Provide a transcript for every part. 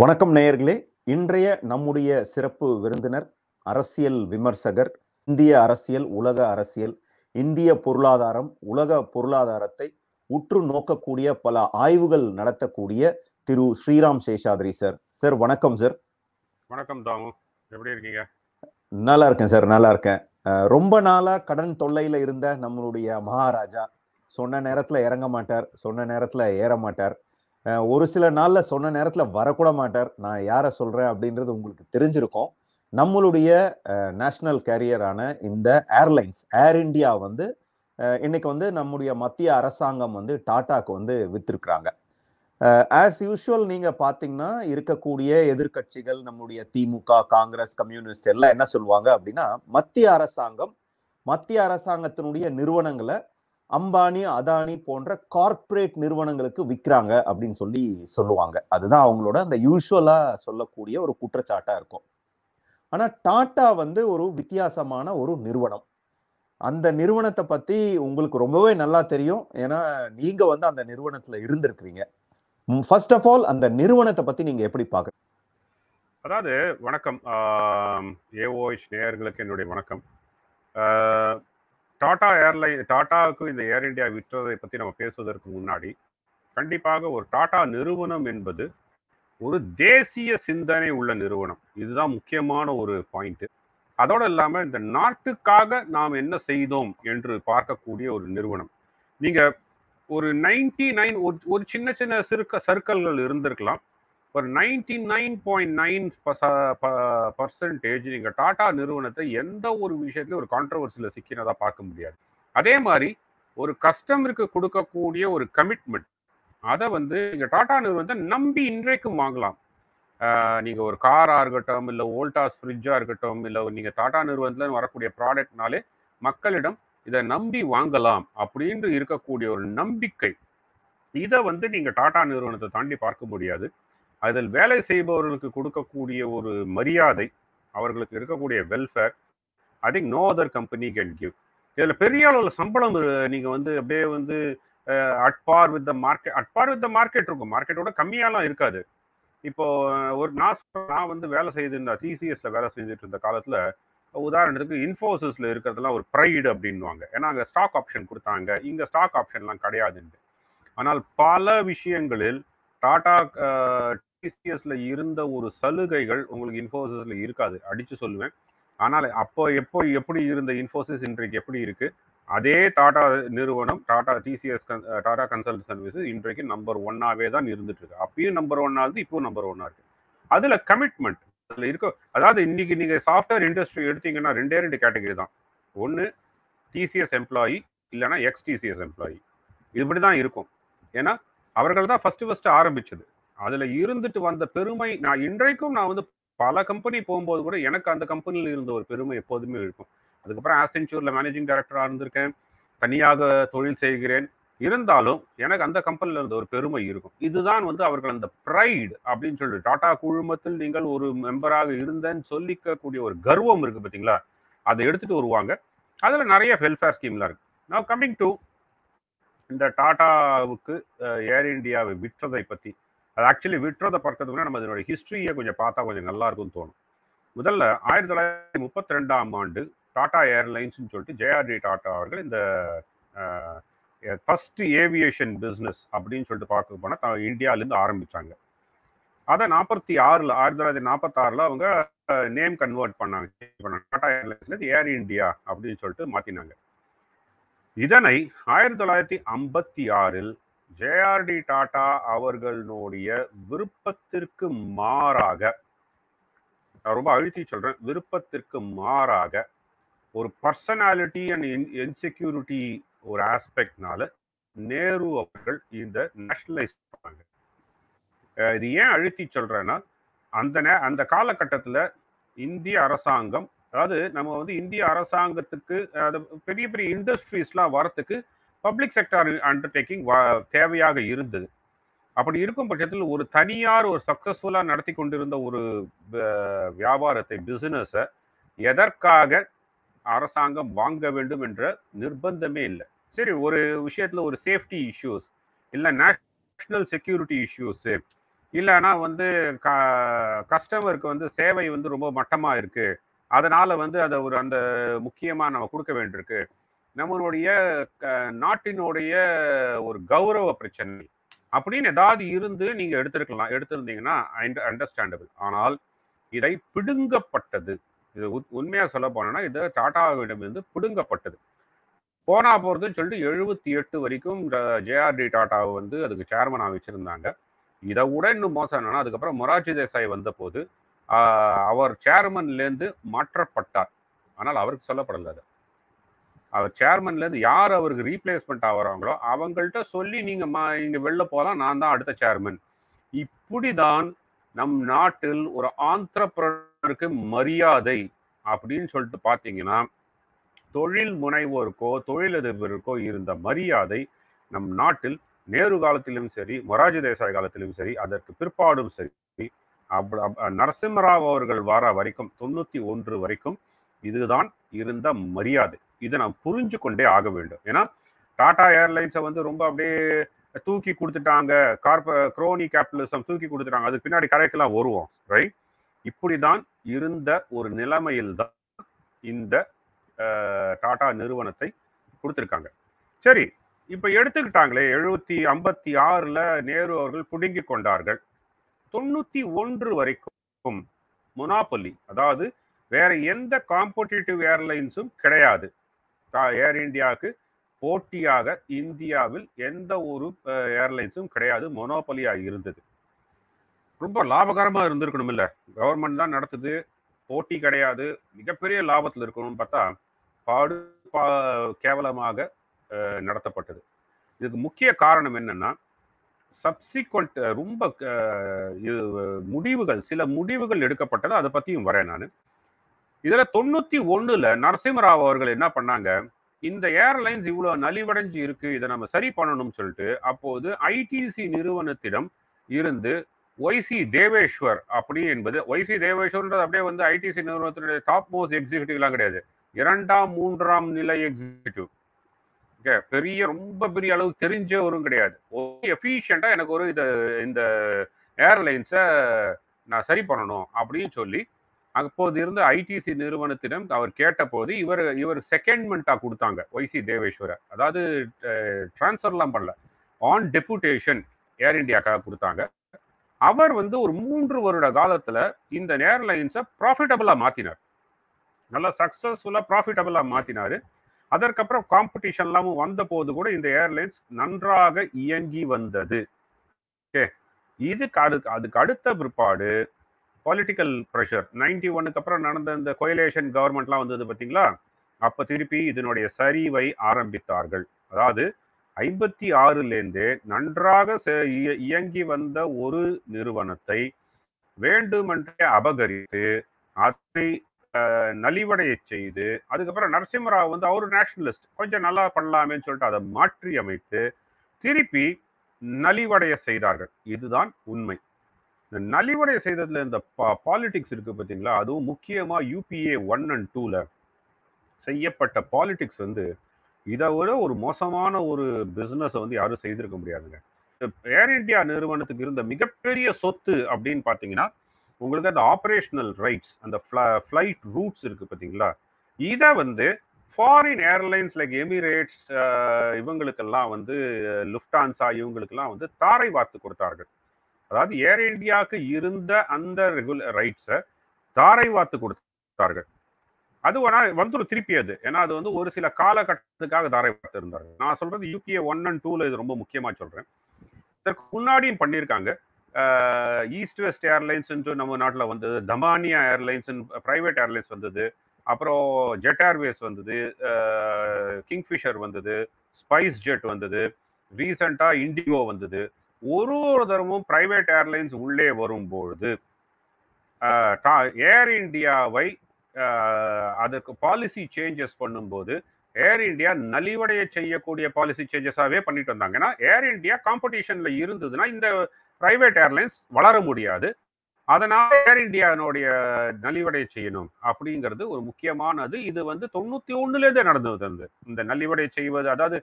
வணக்கம் நேயர்களே. இன்றைய நம்முடைய சிறப்பு விருந்தினர் அரசியல் விமர்சகர் இந்திய அரசியல் உலக அரசியல் இந்திய பொருளாதாரம் உலக பொருளாதாரத்தை உற்று நோக்கக்கூடிய பல ஆய்வுகள் நடத்தக்கூடிய திரு ஸ்ரீராம் சேஷாத்ரி சார். சார் வணக்கம் சார். வணக்கம் தாமு. எப்படி இருக்கீங்க? நல்லா இருக்கேன் சார் நல்லா இருக்கேன். ரொம்ப நாளா கடன் தொல்லையில இருந்த நம்மளுடைய மகாராஜா சொன்ன நேரத்துல இறங்க மாட்டார் சொன்ன நேரத்துல ஏற மாட்டார். ஒரு சில நாளில் சொன்ன நேரத்தில் வரக்கூட மாட்டார். நான் யாரை சொல்கிறேன் அப்படின்றது உங்களுக்கு தெரிஞ்சிருக்கும். நம்மளுடைய நேஷனல் கேரியரான இந்த ஏர்லைன்ஸ் ஏர் இந்தியா வந்து இன்னைக்கு வந்து நம்முடைய மத்திய அரசாங்கம் வந்து டாட்டாக்கு வந்து வித்திருக்கிறாங்க. ஆஸ் யூஷுவல் நீங்க பாத்தீங்கன்னா இருக்கக்கூடிய எதிர்க்கட்சிகள் நம்முடைய திமுக காங்கிரஸ் கம்யூனிஸ்ட் எல்லாம் என்ன சொல்லுவாங்க அப்படின்னா மத்திய அரசாங்கம் மத்திய அரசாங்கத்தினுடைய நிறுவனங்களை அம்பானி அதானி போன்ற கார்ப்பரேட் நிறுவனங்களுக்கு விற்கிறாங்க அப்படின்னு சொல்லி சொல்லுவாங்க. அதுதான் அவங்களோட அந்த யூஸ்வலா சொல்லக்கூடிய ஒரு குற்றச்சாட்டா இருக்கும். ஆனா டாட்டா வந்து ஒரு வித்தியாசமான ஒரு நிறுவனம். அந்த நிறுவனத்தை பத்தி உங்களுக்கு ரொம்பவே நல்லா தெரியும். ஏன்னா நீங்க வந்து அந்த நிறுவனத்துல இருந்திருக்கிறீங்க. ஃபர்ஸ்ட் ஆஃப் ஆல் அந்த நிறுவனத்தை பத்தி நீங்க எப்படி பாக்குறீங்க? அதாவது வணக்கம். ஏஓஹெச் நேயர்களுக்கு என்னுடைய வணக்கம். டாடா ஏர்லைன் டாட்டாவுக்கு இந்த ஏர் இந்தியா விற்றதை பற்றி நம்ம பேசுவதற்கு முன்னாடி கண்டிப்பாக ஒரு டாடா நிறுவனம் என்பது ஒரு தேசிய சிந்தனை உள்ள நிறுவனம். இதுதான் முக்கியமான ஒரு பாயிண்ட் அதோடு இல்லாமல் இந்த நாட்டுக்காக நாம் என்ன செய்தோம் என்று பார்க்கக்கூடிய ஒரு நிறுவனம். நீங்க ஒரு நைன்டி நைன் ஒரு சின்ன சின்ன சிறுக்க சர்க்கிள்கள் இருந்திருக்கலாம். ஒரு ninety nine point nine percentage நீங்கள் டாடா நிறுவனத்தை எந்த ஒரு விஷயத்துலையும் ஒரு கான்ட்ரவர்சியில் சிக்கினதா பார்க்க முடியாது. அதே மாதிரி ஒரு கஸ்டமருக்கு கொடுக்கக்கூடிய ஒரு கமிட்மெண்ட் அதை வந்து நீங்கள் டாடா நிறுவனத்தை நம்பி இன்றைக்கும் வாங்கலாம். நீங்கள் ஒரு காராக இருக்கட்டும் இல்லை ஓல்டாஸ் ஃப்ரிட்ஜாக இருக்கட்டும் இல்லை நீங்கள் டாடா நிறுவனத்தில் வரக்கூடிய ப்ராடக்ட்னாலே மக்களிடம் இதை நம்பி வாங்கலாம் அப்படின்னு இருக்கக்கூடிய ஒரு நம்பிக்கை இதை வந்து நீங்கள் டாடா நிறுவனத்தை தாண்டி பார்க்க முடியாது. அதில் வேலை செய்பவர்களுக்கு கொடுக்கக்கூடிய ஒரு மரியாதை அவர்களுக்கு இருக்கக்கூடிய welfare I think no other company can give இதில் பெரிய அளவில் சம்பளம் நீங்கள் வந்து அப்படியே வந்து at par with the market at par with the market இருக்கும். மார்க்கெட்டோட கம்மியாலாம் இருக்காது. இப்போ ஒரு நான் நான் வந்து வேலை செய்திருந்த டிசிஎஸ்ல வேலை செஞ்சுட்டு இருந்த காலத்தில் உதாரணத்துக்கு இன்ஃபோசிஸ்ல இருக்கிறதெல்லாம் ஒரு ப்ரைடு அப்படின்வாங்க ஏன்னா அங்கே ஸ்டாக் ஆப்ஷன் கொடுத்தாங்க. இங்கே ஸ்டாக் ஆப்ஷன்லாம் கிடையாதுன்னு ஆனால் பல விஷயங்களில் டாடா டிசிஎஸ்ல இருந்த ஒரு சலுகைகள் உங்களுக்கு இன்ஃபோசிஸ்ல இருக்காது. அடிச்சு சொல்லுவேன். ஆனால் அப்போ எப்போ எப்படி இருந்த இன்ஃபோசிஸ் இன்றைக்கு எப்படி இருக்கு? அதே டாடா நிறுவனம் Tata TCS Tata consult service இன்றைக்கு நம்பர் ஒன்னாவே தான் இருந்துட்டு இருக்கு. அப்பயும் நம்பர் ஒன்னா இருந்து இப்போ நம்பர் ஒன்னா இருக்கு. அதுல கமிட்மெண்ட் அதுல இருக்க அதாவது இன்னைக்கு நீங்க சாஃப்ட்வேர் இண்டஸ்ட்ரி எடுத்தீங்கன்னா ரெண்டே ரெண்டு கேட்டகரி தான். ஒன்னு டிசிஎஸ் எம்ப்ளாயி இல்லைன்னா எக்ஸ் டிசிஎஸ் எம்ப்ளாயி இப்படி தான் இருக்கும். ஏன்னா அவர்கள் தான் ஃபர்ஸ்ட் ஃபர்ஸ்ட் ஆரம்பிச்சது. அதுல இருந்துட்டு வந்த பெருமை நான் இன்றைக்கும் நான் வந்து பல கம்பெனி போகும்போது கூட எனக்கு அந்த கம்பெனியில் இருந்த ஒரு பெருமை எப்போதுமே இருக்கும். அதுக்கப்புறம் ஆசென்ச்சூர்ல மேனேஜிங் டைரக்டரா இருந்திருக்கேன். தனியாக தொழில் செய்கிறேன். இருந்தாலும் எனக்கு அந்த கம்பெனியில இருந்த ஒரு பெருமை இருக்கும். இதுதான் வந்து அவர்கள் அந்த ப்ரைடு அப்படின்னு சொல்லிட்டு டாடா குழுமத்தில் நீங்கள் ஒரு மெம்பராக இருந்தேன்னு சொல்லிக்கக்கூடிய ஒரு கர்வம் இருக்கு பார்த்தீங்களா? அதை எடுத்துட்டு வருவாங்க. அதுல நிறைய வெல்ஃபேர் ஸ்கீம்லாம் இருக்கு. நான் கம்மிங் டு இந்த டாடாவுக்கு ஏர் இந்தியாவை விற்றதை பற்றி அது ஆக்சுவலி விட்டுறதை பார்க்கறதுக்கு நம்ம இதனுடைய ஹிஸ்டரியை கொஞ்சம் பார்த்தா கொஞ்சம் நல்லா இருக்கும்னு தோணும். முதல்ல ஆயிரத்தி தொள்ளாயிரத்தி முப்பத்தி ரெண்டாம் ஆண்டு டாடா ஏர்லைன்ஸ்னு சொல்லிட்டு ஜேஆர்டி டாடா அவர்கள் இந்த ஃபர்ஸ்ட் ஏவியேஷன் பிஸ்னஸ் அப்படின்னு சொல்லிட்டு பார்க்க போனால் இந்தியாவிலேருந்து ஆரம்பித்தாங்க அதை நாற்பத்தி ஆறில் ஆயிரத்தி தொள்ளாயிரத்தி நாற்பத்தாறில் அவங்க நேம் கன்வெர்ட் பண்ணாங்க. டாடா ஏர்லைன்ஸ்லேருந்து ஏர் இந்தியா அப்படின்னு சொல்லிட்டு மாற்றினாங்க இதனை ஆயிரத்தி தொள்ளாயிரத்தி ஐம்பத்தி ஆறில் ஜேஆர்டி டாடா அவர்களுடைய விருப்பத்திற்கு மாறாக நான் ரொம்ப அழுத்தி சொல்றேன் விருப்பத்திற்கு மாறாக ஒரு பர்சனாலிட்டி அண்ட் இன்செக்யூரிட்டி ஒரு ஆஸ்பெக்ட்னால நேரு அவர்கள் இந்த நேஷனலைஸ் பண்ணாங்க. இது ஏன் அழுத்தி சொல்றேன்னா அந்த நே அந்த காலகட்டத்தில் இந்திய அரசாங்கம் அதாவது நம்ம வந்து இந்திய அரசாங்கத்துக்கு அது பெரிய பெரிய இண்டஸ்ட்ரீஸ்லாம் வரத்துக்கு பப்ளிக் செக்டார் அண்டர்டேக்கிங் தேவையாக இருந்தது. அப்படி இருக்கும் பட்சத்தில் ஒரு தனியார் ஒரு சக்சஸ்ஃபுல்லாக நடத்தி கொண்டிருந்த ஒரு வியாபாரத்தை பிசினஸை எதற்காக அரசாங்கம் வாங்க வேண்டும் என்ற நிர்பந்தமே இல்லை. சரி ஒரு விஷயத்தில் ஒரு சேஃப்டி இஷ்யூஸ் இல்லை நேஷனல் செக்யூரிட்டி இஷ்யூஸு இல்லைன்னா வந்து க கஸ்டமருக்கு வந்து சேவை வந்து ரொம்ப மட்டமாக இருக்குது அதனால் வந்து அதை ஒரு அந்த முக்கியமாக நம்ம கொடுக்க வேண்டியிருக்கு. நம்மளுடைய நாட்டினுடைய ஒரு கௌரவ பிரச்சனை. அப்படின்னு ஏதாவது இருந்து நீங்க எடுத்திருக்கலாம். எடுத்திருந்தீங்கன்னா அண்டர்ஸ்டாண்டபிள் ஆனால் இதை பிடுங்கப்பட்டது. இது உண்மையா சொல்ல போனோம்னா இது டாட்டாவிடமிருந்து பிடுங்கப்பட்டது. போனா போறதுன்னு சொல்லிட்டு எழுபத்தி எட்டு வரைக்கும் ஜேஆர்டி டாட்டாவை வந்து அதுக்கு சேர்மனாக வச்சிருந்தாங்க. இதை விட இன்னும் மோசம் என்னன்னா அதுக்கப்புறம் மொராஜி தேசாய் வந்த போது அவர் சேர்மன்லேருந்து மாற்றப்பட்டார். ஆனால் அவருக்கு சொல்லப்படல அது. அவர் சேர்மன்ல இருந்து யார் அவருக்கு ரீப்ளேஸ்மெண்ட் ஆகிறாங்களோ அவங்கள்ட்ட சொல்லி நீங்க ம- இங்கே வெளில போகலாம் நான் தான் அடுத்த சேர்மன் இப்படிதான் நம் நாட்டில் ஒரு ஆந்திரப்பிரனருக்கு மரியாதை அப்படின்னு சொல்லிட்டு பாத்தீங்கன்னா தொழில் முனைவோருக்கோ தொழிலதிபருக்கோ இருந்த மரியாதை நம் நாட்டில் நேரு காலத்திலும் சரி மொராஜி தேசாய் காலத்திலும் சரி அதற்கு பிற்பாடும் சரி நரசிம்மராவ் அவர்கள் வர வரைக்கும் தொண்ணூத்தி ஒன்று வரைக்கும் இதுதான் இருந்த மரியாதை. இதை நாம் புரிஞ்சு கொண்டே ஆக வேண்டும். ஏன்னா டாடா ஏர்லைன்ஸை வந்து ரொம்ப அப்படியே தூக்கி கொடுத்துட்டாங்க. கார்ப குரோனி கேபிட்டலிசம் தூக்கி கொடுத்துட்டாங்க. அதுக்கு பின்னாடி கரைக்கெல்லாம் வருவோம் ரைட் இப்படிதான் இருந்த ஒரு நிலைமையில் தான் இந்த டாடா நிறுவனத்தை கொடுத்துருக்காங்க. சரி இப்ப எடுத்துக்கிட்டாங்களே எழுபத்தி ஐம்பத்தி ஆறுல நேரு அவர்கள் புடுங்கி கொண்டார்கள். தொண்ணூத்தி ஒன்று வரைக்கும் மொனாபலி அதாவது வேற எந்த காம்படிட்டிவ் ஏர்லைன்ஸும் கிடையாது. ஏர் இந்தியாவுக்கு போட்டியாக இந்தியாவில் எந்த ஒரு ஏர்லைன்ஸும் கிடையாது. மொனோபலியா இருந்தது. ரொம்ப லாபகரமா இருந்திருக்கணும் இல்ல கவர்மெண்ட் தான் நடத்துது. போட்டி கிடையாது. மிகப்பெரிய லாபத்தில் இருக்கணும்னு பார்த்தா பாடு பா- கேவலமாக அஹ், நடத்தப்பட்டது. இதுக்கு முக்கிய காரணம் என்னன்னா சப்சிக்வெண்ட் ரொம்ப முடிவுகள் சில முடிவுகள் எடுக்கப்பட்டது. அதை பத்தியும் வரேன் நான். இதுல தொண்ணூத்தி ஒண்ணுல நரசிம்மராவ் அவர்கள் என்ன பண்ணாங்க? இந்த ஏர்லைன்ஸ் இவ்வளவு நலிவடைஞ்சு இருக்கு இதை நம்ம சரி பண்ணணும்னு சொல்லிட்டு அப்போது ஐடிசி நிறுவனத்திடம் இருந்து ஒய்சி தேவேஸ்வர் அப்படி என்பது ஒய்சி தேவேஸ்வர்ன்றது அப்படியே வந்து ஐடிசி நிறுவனத்தினுடைய டாப் மோஸ்ட் எக்ஸிகூட்டிவ்லாம் கிடையாது. இரண்டாம் மூன்றாம் நிலை எக்ஸிகூட்டிவ் ஓகே பெரிய ரொம்ப பெரிய அளவு தெரிஞ்சவரும் கிடையாது. எஃபிஷியண்டா எனக்கு ஒரு இத இந்த ஏர்லைன்ஸை நான் சரி பண்ணணும் அப்படின்னு சொல்லி அப்போது இருந்த ஐடிசி நிறுவனத்திடம் அவர் கேட்டபோது இவர் இவர் செகண்ட்மெண்ட்டாக கொடுத்தாங்க ஒய்சி தேவேஸ்வர. அதாவது டிரான்ஸ்ஃபர்லாம் பண்ணல. ஆன் டெபுட்டேஷன் ஏர் இண்டியாக்காக கொடுத்தாங்க. அவர் வந்து ஒரு மூன்று வருட காலத்தில் இந்த ஏர்லைன்ஸை ப்ராஃபிட்டபுளாக மாற்றினார் நல்லா சக்ஸஸ்ஃபுல்லாக ப்ராஃபிட்டபுளாக மாற்றினார் அதற்கப்புறம் காம்படிஷன்லாமும் வந்த போது கூட இந்த ஏர்லைன்ஸ் நன்றாக இயங்கி வந்தது. ஓகே. இதுக்கு அதுக்கு அதுக்கு அடுத்த பிற்பாடு பொலிட்டிக்கல் ப்ரெஷர் நைன்டி ஒன்னுக்கு அப்புறம் நடந்த இந்த கொயலேஷன் கவர்மெண்ட்லாம் வந்தது பார்த்தீங்களா? அப்போ திருப்பி இதனுடைய சரிவை ஆரம்பித்தார்கள். அதாவது ஐம்பத்தி ஆறுலேருந்தே நன்றாக செ- இய- இயங்கி வந்த ஒரு நிறுவனத்தை வேண்டுமென்றே அபகரித்து அதை நலிவடைய செய்து அதுக்கப்புறம் நரசிம்மராவ் வந்து அவரு நேஷனலிஸ்ட் கொஞ்சம் நல்லா பண்ணலாமேன்னு சொல்லிட்டு அதை மாற்றி அமைத்து திருப்பி நலிவடைய செய்தார்கள். இதுதான் உண்மை. இந்த நலிவடை செய்ததுல இந்த பாலிடிக்ஸ் இருக்கு பார்த்தீங்களா அதுவும் முக்கியமா யூபிஏ ஒன் அண்ட் டூல செய்யப்பட்ட பாலிடிக்ஸ் வந்து இதை விட ஒரு மோசமான ஒரு பிஸ்னஸை வந்து யாரும் செய்திருக்க முடியாதுங்க. ஏர் இந்தியா நிறுவனத்துக்கு இருந்த மிகப்பெரிய சொத்து அப்படின்னு பார்த்தீங்கன்னா உங்களுக்கு அந்த ஆப்ரேஷனல் ரைட்ஸ் அந்த ஃப்ளைட் ரூட்ஸ் இருக்கு பார்த்தீங்களா இதை வந்து ஃபாரின் ஏர்லைன்ஸ் லைக் எமிரேட்ஸ் இவங்களுக்கெல்லாம் வந்து லுஃப்டான்சா இவங்களுக்கெல்லாம் வந்து தாரை வார்த்து கொடுத்தார்கள். அதாவது ஏர் இந்தியாவுக்கு இருந்த அந்த ரெகுலர் ரைட்ஸை தாரைவாத்து கொடுத்தார்கள். அது வேணா வந்துடும் திருப்பி அது. ஏன்னா அது வந்து ஒரு சில காலகட்டத்துக்காக தாரைவாத்து இருந்தார்கள். நான் சொல்றது யூகே ஒன் அண்ட் டூல இது ரொம்ப முக்கியமா சொல்றேன். இதற்கு முன்னாடியும் பண்ணியிருக்காங்க ஈஸ்ட் வெஸ்ட் ஏர்லைன்ஸ் நம்ம நாட்டில் வந்தது தமானியா ஏர்லைன்ஸ் பிரைவேட் ஏர்லைன்ஸ் வந்தது அப்புறம் ஜெட் ஏர்வேஸ் வந்தது கிங்ஃபிஷர் வந்தது ஸ்பைஸ் ஜெட் வந்தது ரீசண்டாக இண்டிகோ வந்தது ஒரு ஒரு தரமும் பிரைவேட் ஏர்லைன்ஸ் உள்ளே வரும்பொழுது ஏர் இந்தியாவை அதற்கு பாலிசி சேஞ்சஸ் பண்ணும்போது ஏர் இந்தியா நலிவடைய செய்யக்கூடிய பாலிசி சேஞ்சஸாகவே பண்ணிட்டு வந்தாங்க. ஏன்னா ஏர் இந்தியா காம்படிஷன்ல இருந்ததுன்னா இந்த பிரைவேட் ஏர்லைன்ஸ் வளர முடியாது. அதனால ஏர் இண்டியானுடைய நலிவடைய செய்யணும் அப்படிங்கிறது ஒரு முக்கியமானது. இது வந்து தொண்ணூத்தி ஒண்ணுலேருந்தே நடந்தது வந்து. இந்த நலிவடை செய்வது அதாவது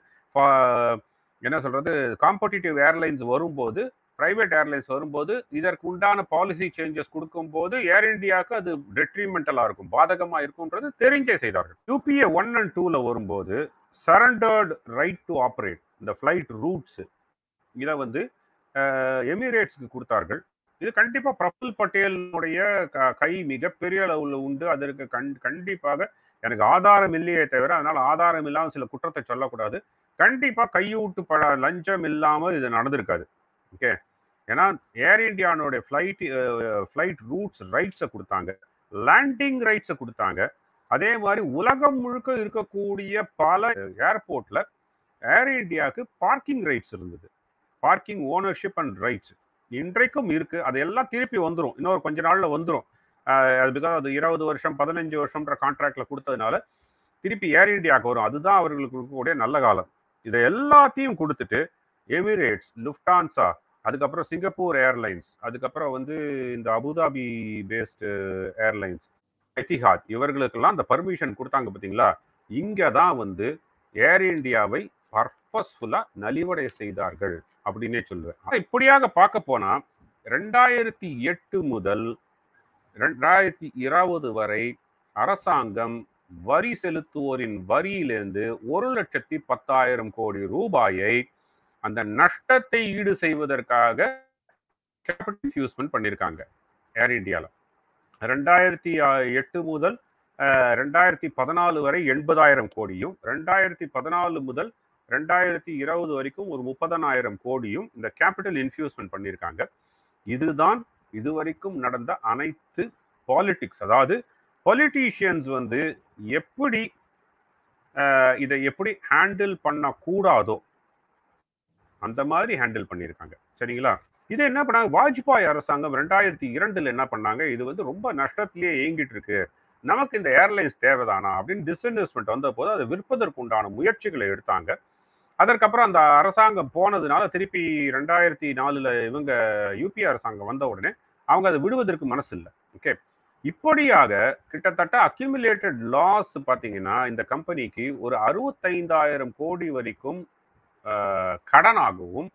என்ன சொல்றது? காம்படிட்டிவ் ஏர்லைன்ஸ் வரும்போது பிரைவேட் ஏர்லைன்ஸ் வரும்போது இதற்கு உண்டான பாலிசி சேஞ்சஸ் கொடுக்கும் போது ஏர் இந்தியாவுக்கு அது டெட்ரிமெண்டலா இருக்கும் பாதகமா இருக்கும்ன்றது தெரிஞ்சே செய்தார்கள். யூபிஏ ஒன் அண்ட் டூல வரும்போது சரண்டர்ட் ரைட் டு ஆப்ரேட் இந்த ஃபிளைட் ரூட்ஸ் இதை வந்து எமிரேட்ஸ்க்கு கொடுத்தார்கள். இது கண்டிப்பாக பிரபுல் பட்டேலுடைய க- கை மிகப்பெரிய அளவில் உண்டு. அதற்கு கண் கண்டிப்பாக எனக்கு ஆதாரம் இல்லையே தவிர அதனால் ஆதாரம் இல்லாமல் சில குற்றத்தை சொல்லக்கூடாது. கண்டிப்பா கையூட்டு பட லஞ்சம் இல்லாம இது நடந்திருக்காது. ஓகே? ஏன்னா ஏர் இந்தியானுடைய ஃப்ளைட் ஃப்ளைட் ரூட்ஸ் ரைட்ஸை கொடுத்தாங்க. லேண்டிங் ரைட்ஸை கொடுத்தாங்க. அதே மாதிரி உலகம் முழுக்க இருக்கக்கூடிய பல ஏர்போர்ட்ல ஏர் இந்தியாவுக்கு பார்க்கிங் ரைட்ஸ் இருந்தது. பார்க்கிங் ஓனர்ஷிப் அண்ட் ரைட்ஸ் இன்றைக்கும் இருக்கு. அதெல்லாம் திருப்பி வந்துடும் இன்னொரு கொஞ்ச நாள்ல வந்துடும் அது பிகாஸ் அது இருபது வருஷம் பதினஞ்சு வருஷம்ன்ற கான்ட்ராக்ட்ல கொடுத்ததுனால திருப்பி ஏர் இந்தியாவுக்கு வரும். அதுதான் அவர்களுக்கு இருக்கக்கூடிய நல்ல காலம். இதை எல்லாத்தையும் கொடுத்துட்டு எமிரேட்ஸ் லுஃப்டான்சா அதுக்கப்புறம் சிங்கப்பூர் ஏர்லைன்ஸ் அதுக்கப்புறம் வந்து இந்த அபுதாபி பேஸ்டு ஏர்லைன்ஸ் எத்திஹாத் இவர்களுக்கெல்லாம் அந்த பர்மிஷன் கொடுத்தாங்க பார்த்தீங்களா? இங்கே தான் வந்து ஏர் இந்தியாவை பர்பஸ்ஃபுல்லா நலிவடை செய்தார்கள் அப்படின்னே சொல்லுவேன் இப்படியாக பார்க்க போனா ரெண்டாயிரத்தி எட்டு முதல் ரெண்டாயிரத்தி இருபது வரை அரசாங்கம் வரி செலுத்துவோரின் வரியிலிருந்து ஒரு லட்சத்தி பத்தாயிரம் கோடி ரூபாயை அந்த நஷ்டத்தை ஈடு செய்வதற்காக கேபிட்டல் யூஸ்மெண்ட் பண்ணியிருக்காங்க ஏர் இந்தியால ரெண்டாயிரத்தி எட்டு முதல் ரெண்டாயிரத்தி பதினாலு வரை எண்பதாயிரம் கோடியும் ரெண்டாயிரத்தி பதினாலு முதல் ரெண்டாயிரத்தி இருபது வரைக்கும் ஒரு முப்பதனாயிரம் கோடியும் இந்த கேபிட்டல் இன்ஃபியூஸ்மெண்ட் பண்ணியிருக்காங்க இதுதான் இதுவரைக்கும் நடந்த அனைத்து பாலிட்டிக்ஸ் அதாவது பொலிட்டீஷியன்ஸ் வந்து எப்படி இதை எப்படி ஹேண்டில் பண்ணக்கூடாதோ அந்த மாதிரி ஹேண்டில் பண்ணியிருக்காங்க. சரிங்களா? இது என்ன பண்ணாங்க? வாஜ்பாய் அரசாங்கம் ரெண்டாயிரத்தி இரண்டுல என்ன பண்ணாங்க? இது வந்து ரொம்ப நஷ்டத்திலேயே இயங்கிட்டு இருக்கு நமக்கு இந்த ஏர்லைன்ஸ் தேவைதானா? அப்படின்னு டிஸ்இன்வெஸ்ட்மெண்ட் வந்த போது அதை விற்பதற்கு உண்டான முயற்சிகளை எடுத்தாங்க. அதற்கப்புறம் அந்த அரசாங்கம் போனதுனால திருப்பி ரெண்டாயிரத்தி நாலுல இவங்க யூபி அரசாங்கம் வந்த உடனே அவங்க அதை விடுவதற்கு மனசு இல்லை ஓகே இப்படியாக கிட்டத்தட்ட அக்யூமுலேட்டட் லாஸ் பார்த்தீங்கன்னா இந்த கம்பெனிக்கு ஒரு அறுபத்தைந்தாயிரம் கோடி வரைக்கும் கடனாகவும்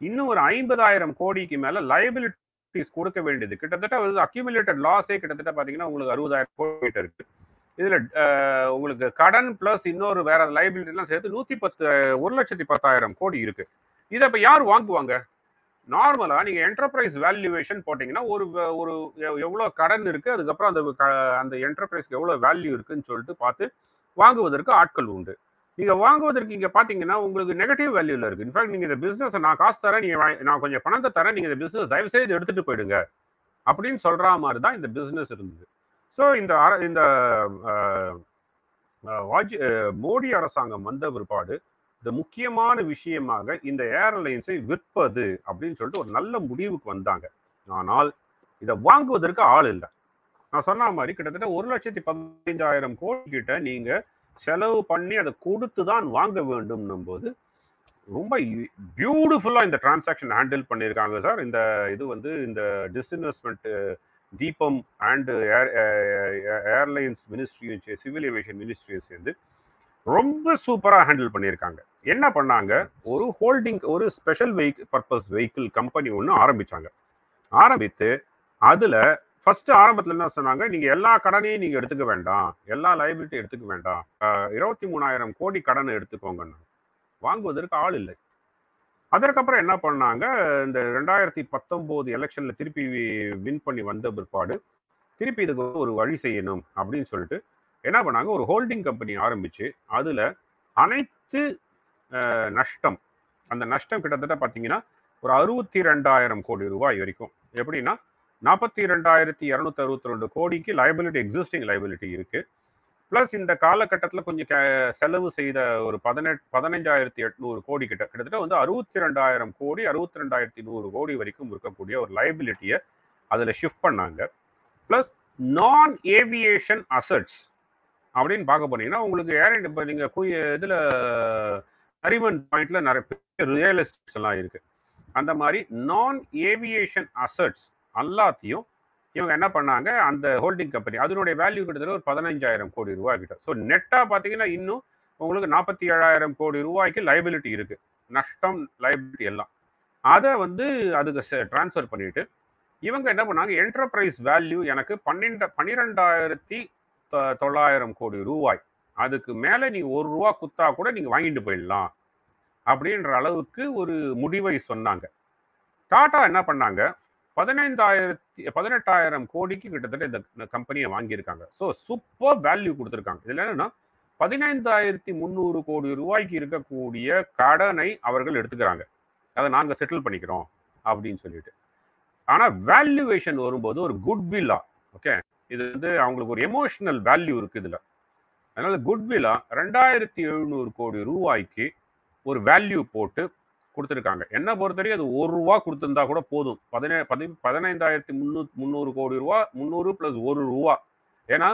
இன்னும் ஒரு ஐம்பதாயிரம் கோடிக்கு மேல லைபிலிட்டிஸ் கொடுக்க வேண்டியது. கிட்டத்தட்ட வந்து அக்யூமுலேட்டட் லாஸே கிட்டத்தட்ட பார்த்தீங்கன்னா உங்களுக்கு அறுபதாயிரம் கோடி இருக்கு. இதுல உங்களுக்கு கடன் பிளஸ் இன்னொரு வேற லைபிலிட்டி எல்லாம் சேர்த்து நூத்தி பத்து ஒரு லட்சத்தி பத்தாயிரம் கோடி இருக்கு. இதை இப்ப யார் வாங்குவாங்க? நார்மலா நீங்க என்டர்பிரைஸ் வேல்யூவேஷன் போட்டீங்கன்னா ஒரு ஒரு எவ்வளவு கடன் இருக்கு அதுக்கப்புறம் அந்த க- அந்த என்டர்பிரைஸ்க்கு எவ்வளவு வேல்யூ இருக்குன்னு சொல்லிட்டு பார்த்து வாங்குவதற்கு ஆட்கள் உண்டு. நீங்க வாங்குவதற்கு இங்க பாத்தீங்கன்னா உங்களுக்கு நெகட்டிவ் வேல்யூல இருக்கு. இன்ஃபேக்ட் நீங்க இந்த பிசினஸ் நான் காசு தரேன் நீங்க நான் கொஞ்சம் பணத்தை தரேன் நீங்க இந்த பிசினஸ் தயவு செய்து எடுத்துட்டு போயிடுங்க. அப்படின்னு சொல்ற மாதிரி தான் இந்த பிசினஸ் இருந்தது. ஸோ இந்த அர- இந்த வாஜ் மோடி அரசாங்கம் வந்த பிற்பாடு இந்த முக்கியமான விஷயமாக இந்த ஏர்லைன்ஸை விற்பது அப்படின்னு சொல்லிட்டு ஒரு நல்ல முடிவுக்கு வந்தாங்க. ஆனால் இதை வாங்குவதற்கு ஆள் இல்லை. நான் சொன்ன மாதிரி கிட்டத்தட்ட ஒரு லட்சத்தி பதினைஞ்சாயிரம் கோடி கிட்ட நீங்க செலவு பண்ணி அதை கொடுத்து தான் வாங்க வேண்டும் போது ரொம்ப பியூட்டிஃபுல்லா இந்த டிரான்சாக்ஷன் ஹேண்டில் பண்ணியிருக்காங்க சார். இந்த இது வந்து இந்த டிஸ்இன்வெஸ்ட்மெண்ட் தீபம் அண்ட் ஏர்லைன்ஸ் மினிஸ்ட்ரியும் சிவில் ஏவியேஷன் மினிஸ்ட்ரியும் சேர்ந்து ரொம்ப சூப்பராக ஹேண்டில் பண்ணியிருக்காங்க. என்ன பண்ணாங்க? ஒரு ஹோல்டிங் ஒரு special vehicle purpose vehicle company ஒன்று ஆரம்பிச்சாங்க. ஆரம்பித்து அதில் ஃபர்ஸ்ட் ஆரம்பத்தில் என்ன சொன்னாங்க? நீங்கள் எல்லா கடனையும் நீங்கள் எடுத்துக்க வேண்டாம். எல்லா லைபிலிட்டி எடுத்துக்க வேண்டாம். இருபத்தி மூணாயிரம் கோடி கடனை எடுத்துக்கோங்கன்னு. வாங்குவதற்கு ஆள் இல்லை. அதற்கப்புறம் என்ன பண்ணாங்க? இந்த ரெண்டாயிரத்தி பத்தொம்போது எலெக்ஷனில் திருப்பி வின் பண்ணி வந்த பிற்பாடு திருப்பி இதுக்கு ஒரு வழி செய்யணும் அப்படின்னு சொல்லிட்டு என்ன பண்ணாங்க? ஒரு ஹோல்டிங் கம்பெனி ஆரம்பிச்சு அதுல அனைத்து நஷ்டம் அந்த நஷ்டம் கிட்டத்தட்ட பார்த்தீங்கன்னா ஒரு அறுபத்தி ரெண்டாயிரம் கோடி ரூபாய் வரைக்கும். எப்படின்னா நாற்பத்தி ரெண்டாயிரத்தி இரநூத்தி அறுபத்தி ரெண்டு கோடிக்கு லைபிலிட்டி எக்ஸிஸ்டிங் லைபிலிட்டி இருக்கு. பிளஸ் இந்த காலகட்டத்தில் கொஞ்சம் செலவு செய்த ஒரு பதினெட் பதினஞ்சாயிரத்தி எட்நூறு கோடி கிட்ட கிட்டத்தட்ட வந்து அறுபத்தி ரெண்டாயிரம் கோடி அறுபத்தி ரெண்டாயிரத்தி நூறு கோடி வரைக்கும் இருக்கக்கூடிய ஒரு லைபிலிட்டியை அதில் ஷிஃப்ட் பண்ணாங்க. பிளஸ் நான் ஏவியேஷன் அசட்ஸ் அப்படின்னு பார்க்க போனீங்கன்னா உங்களுக்கு ஏர் இப்போ நீங்கள் குய் இதில் அரிமன் பாயிண்ட்ல நிறைய பெரிய ரியல் எஸ்டேட்ஸ் எல்லாம் இருக்கு. அந்த மாதிரி நான் ஏவியேஷன் அசட்ஸ் எல்லாத்தையும் இவங்க என்ன பண்ணாங்க? அந்த ஹோல்டிங் கம்பெனி அதனுடைய வேல்யூ கிட்டத்தட்ட ஒரு பதினஞ்சாயிரம் கோடி ரூபாய் கிட்ட. ஸோ நெட்டாக பார்த்தீங்கன்னா இன்னும் உங்களுக்கு நாற்பத்தி ஏழாயிரம் கோடி ரூபாய்க்கு லைபிலிட்டி இருக்கு. நஷ்டம் லைபிலிட்டி எல்லாம். அதை வந்து அதுக்கு ட்ரான்ஸ்ஃபர் பண்ணிட்டு இவங்க என்ன பண்ணாங்க? என்டர்பிரைஸ் வேல்யூ எனக்கு பன்னெண்டு பன்னிரெண்டாயிரத்தி தொள்ளாயிரம் கோடி ரூபாய். அதுக்கு மேலே நீ ஒரு ரூபா குத்தா கூட நீங்க வாங்கிட்டு போயிடலாம். அப்படின்ற அளவுக்கு ஒரு முடிவை சொன்னாங்க. டாடா என்ன பண்ணாங்க? பதினைந்தாயிரத்தி பதினெட்டாயிரம் கோடிக்கு கிட்டத்தட்ட இந்த கம்பெனியை வாங்கியிருக்காங்க. ஸோ சூப்பர் வேல்யூ கொடுத்துருக்காங்க. இதில் என்னன்னா பதினைந்தாயிரத்தி முந்நூறு கோடி ரூபாய்க்கு இருக்கக்கூடிய கடனை அவர்கள் எடுத்துக்கிறாங்க. அதை நாங்கள் செட்டில் பண்ணிக்கிறோம் அப்படின்னு சொல்லிட்டு. ஆனால் வேல்யூவேஷன் வரும்போது ஒரு குட் பில்லா ஓகே இது வந்து அவங்களுக்கு ஒரு எமோஷனல் வேல்யூ இருக்கு இதுல. அதனால குட்வில்லா ரெண்டாயிரத்தி எழுநூறு கோடி ரூபாய்க்கு ஒரு வேல்யூ போட்டு கொடுத்துருக்காங்க. என்ன பொறுத்தவரைக்கும் அது ஒரு ரூபா கொடுத்துருந்தா கூட போதும். பதினே பதி பதினைந்தாயிரத்தி முந்நூ முந்நூறு கோடி ரூபா முந்நூறு ப்ளஸ் ஒரு ரூபா. ஏன்னா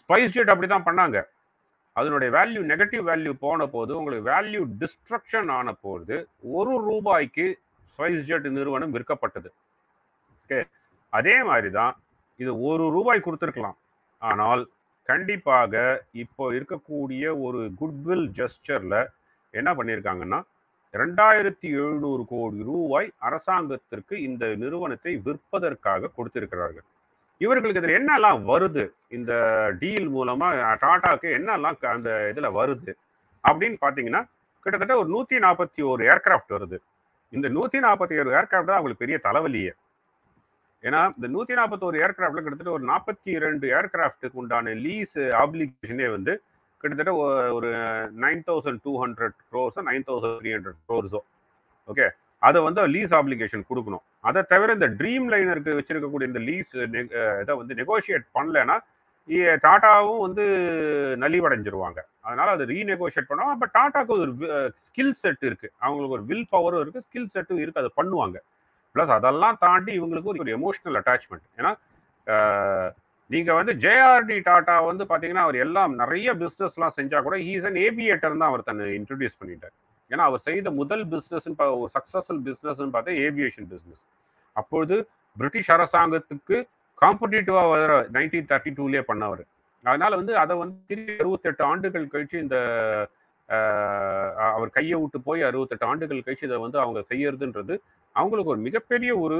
ஸ்பைஸ் ஜெட் அப்படிதான் பண்ணாங்க. அதனுடைய வேல்யூ நெகட்டிவ் வேல்யூ போன போது உங்களுக்கு வேல்யூ டிஸ்ட்ரக்ஷன் ஆன போது ஒரு ரூபாய்க்கு ஸ்பைஸ் ஜெட் நிறுவனம் விற்கப்பட்டது. ஓகே அதே மாதிரி தான் இது ஒரு ரூபாய் கொடுத்துருக்கலாம். ஆனால் கண்டிப்பாக இப்போ இருக்கக்கூடிய ஒரு குட்வில் ஜெஸ்டரில் என்ன பண்ணியிருக்காங்கன்னா ரெண்டாயிரத்தி எழுநூறு கோடி ரூபாய் அரசாங்கத்திற்கு இந்த நிறுவனத்தை விற்பதற்காக கொடுத்திருக்கிறார்கள். இவர்களுக்கு இதில் என்னெல்லாம் வருது? இந்த டீல் மூலமாக டாடாக்கு என்னெல்லாம் க- அந்த இதில் வருது? அப்படின்னு பார்த்தீங்கன்னா கிட்டத்தட்ட ஒரு நூற்றி நாற்பத்தி ஒரு ஏர்கிராஃப்ட் வருது. இந்த நூற்றி நாற்பத்தி ஏழு ஏர்கிராஃப்ட் தான் அவங்களுக்கு பெரிய தலைவலியே. ஏன்னா இந்த நூத்தி நாற்பத்தோரு ஏர்கிராஃப்ட்ல கிட்டத்தட்ட ஒரு நாற்பத்தி இரண்டு ஏர்கிராஃப்ட்டுக்கு உண்டான லீஸ் ஆப்ளிகேஷனே வந்து கிட்டத்தட்ட ஒரு நைன் தௌசண்ட் டூ ஹண்ட்ரட் க்ரோர்ஸோ நைன் தௌசண்ட் த்ரீ ஹண்ட்ரட் க்ரோர்ஸோ ஓகே அதை வந்து லீஸ் ஆப்ளிகேஷன் கொடுக்கணும். அதை தவிர இந்த ட்ரீம் லைனருக்கு வச்சிருக்கக்கூடிய இந்த லீஸ் இதை வந்து நெகோஷியேட் பண்ணலைன்னா டாட்டாவும் வந்து நலிவடைஞ்சிருவாங்க. அதனால அது ரீநெகோஷியேட் பண்ணுவாங்க பட் டாட்டாக்கு ஒரு ஸ்கில் செட் இருக்கு. அவங்களுக்கு ஒரு வில் பவரும் இருக்கு ஸ்கில் செட்டும் இருக்கு அதை பண்ணுவாங்க. ப்ளஸ் அதெல்லாம் தாண்டி இவங்களுக்கு ஒரு எமோஷனல் அட்டாச்மெண்ட் ஏன்னா நீங்கள் வந்து ஜேஆர்டி டாட்டா வந்து பார்த்தீங்கன்னா அவர் எல்லாம் நிறைய பிஸ்னஸ்லாம் செஞ்சால் கூட ஹீஸ் அன் ஏவியேட்டர் தான் அவர் தன்னை இன்ட்ரடியூஸ் பண்ணிட்டார். ஏன்னா அவர் செய்த முதல் பிஸ்னஸ்ன்னு ஒரு சக்ஸஸ்ஃபுல் பிசினஸ் பார்த்தா ஏவியேஷன் பிஸ்னஸ் அப்பொழுது பிரிட்டிஷ் அரசாங்கத்துக்கு காம்படிட்டிவாக வர நைன்டீன் தேர்ட்டி டூலேயே பண்ணவர். அதனால வந்து அதை வந்து திருப்பி அறுபத்தெட்டு ஆண்டுகள் கழிச்சு இந்த அவர் கையை விட்டு போய் அறுபத்தெட்டு ஆண்டுகள் கழிச்சு இதை வந்து அவங்க செய்யறதுன்றது அவங்களுக்கு ஒரு மிகப்பெரிய ஒரு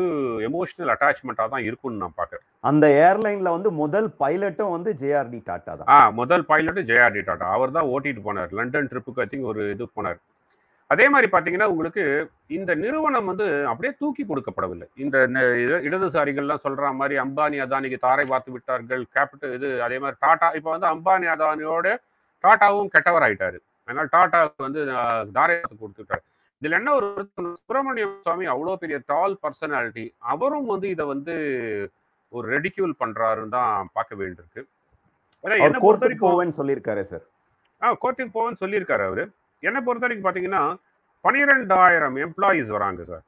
எமோஷனல் அட்டாச்மெண்ட்டாக தான் இருக்கும்னு நான் பார்க்குறேன். அந்த ஏர்லைன்ல வந்து முதல் பைலட்டும் வந்து ஜேஆர்டி டாட்டா தான். ஆ முதல் பைலட்டு ஜேஆர்டி டாடா அவர் தான் ஓட்டிட்டு போனார். லண்டன் ட்ரிப்புக்கு ஐ திங்க் ஒரு இது போனார். அதே மாதிரி பார்த்தீங்கன்னா உங்களுக்கு இந்த நிறுவனம் வந்து அப்படியே தூக்கி கொடுக்கப்படவில்லை. இந்த இடதுசாரிகள்லாம் சொல்ற மாதிரி அம்பானி அதானிக்கு தாரை பார்த்து விட்டார்கள். கேபிட்டல் இது அதே மாதிரி டாடா இப்போ வந்து அம்பானி அதானியோட டாட்டாவும் கெட்டவர் ஆயிட்டாரு அதனால டாட்டாவுக்கு வந்து ஆஹ், தாரை பார்த்து கொடுத்துட்டாரு. இதுல என்ன ஒரு சுப்பிரமணியம் சுவாமி அவ்வளோ பெரிய டால் பர்சனாலிட்டி அவரும் வந்து இதை வந்து ஒரு ரெடிக்யூல் பண்றாருன்னு தான் பார்க்க வேண்டியிருக்கு. கோர்ட்டுக்கு போவேன்னு சொல்லியிருக்காரு சார் ஆ கோர்ட்டுக்கு போவேன்னு சொல்லியிருக்காரு அவரு. என்னை பொறுத்த வரைக்கும் பார்த்தீங்கன்னா பனிரெண்டாயிரம் எம்ப்ளாயீஸ் வராங்க சார்